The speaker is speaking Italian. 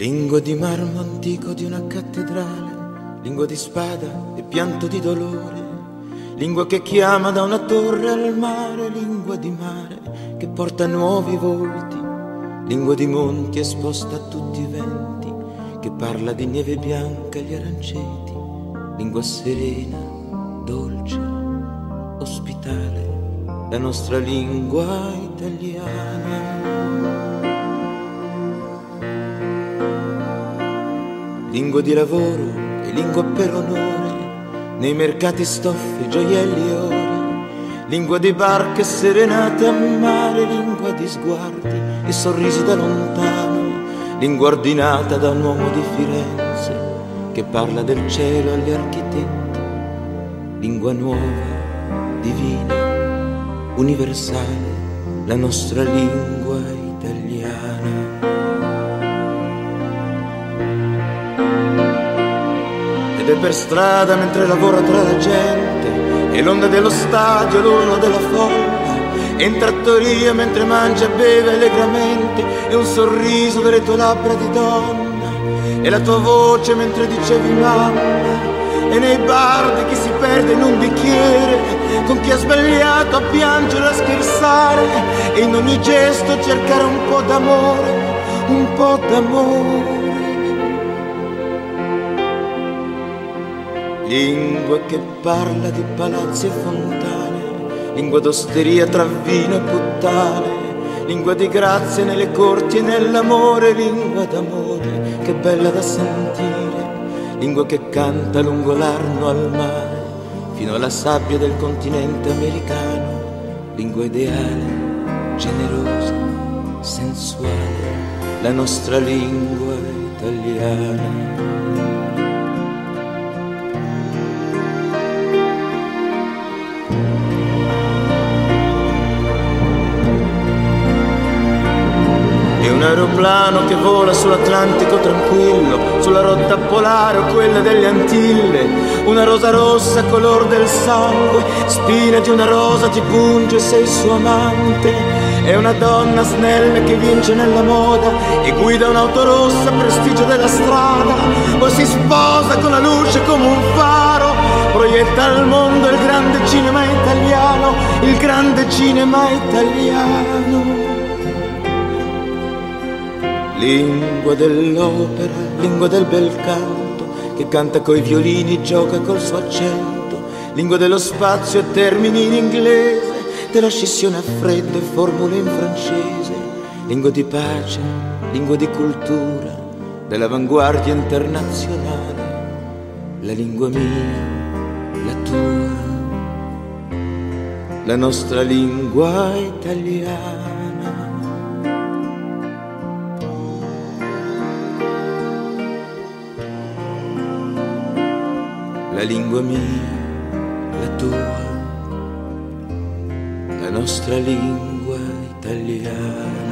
Lingua di marmo antico di una cattedrale, lingua di spada e pianto di dolore, lingua che chiama da una torre al mare, lingua di mare che porta nuovi volti, lingua di monti esposta a tutti i venti, che parla di neve bianca agli aranceti, lingua serena, dolce, ospitale, la nostra lingua italiana. Lingua di lavoro e lingua per onore, nei mercati stoffe, gioielli e ore, lingua di barche serenate a mare, lingua di sguardi e sorrisi da lontano, lingua ordinata da un uomo di Firenze che parla del cielo agli architetti, lingua nuova, divina, universale, la nostra lingua e per strada mentre lavora tra la gente e l'onda dello stadio, l'urlo della folla. E in trattoria mentre mangia e beve allegramente e un sorriso delle tue labbra di donna e la tua voce mentre dicevi mamma. E nei bar di chi si perde in un bicchiere con chi ha sbagliato a piangere a scherzare e in ogni gesto cercare un po' d'amore un po' d'amore lingua che parla di palazzi e fontane, lingua d'osteria tra vino e puttane, lingua di grazia nelle corti e nell'amore, lingua d'amore che bella da sentire, lingua che canta lungo l'Arno al mare, fino alla sabbia del continente americano, lingua ideale, generosa, sensuale, la nostra lingua italiana. Aeroplano che vola sull'Atlantico tranquillo, sulla rotta polare o quella delle Antille, una rosa rossa color del sangue, spina di una rosa ti punge, sei suo amante, è una donna snella che vince nella moda e guida un'auto rossa, prestigio della strada, poi si sposa con la luce come un faro, proietta al mondo il grande cinema italiano, il grande cinema italiano lingua dell'opera, lingua del bel canto, che canta coi violini, gioca col suo accento, lingua dello spazio e termini in inglese, della scissione a freddo e formule in francese, lingua di pace, lingua di cultura, dell'avanguardia internazionale, la lingua mia, la tua, la nostra lingua italiana. La lingua mia, la tua, la nostra lingua italiana.